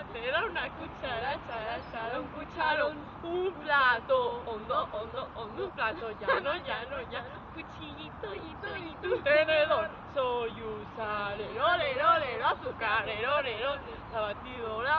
tetera, tera, una cuchara, chara, un cucharón, un plato, hondo, hondo, hondo, un plato. Llano, llano, llano, cuchillito, hito, hito, un tenedor, soy soyuza, lero, lero, lero, azúcar, lero, lero, la batidora,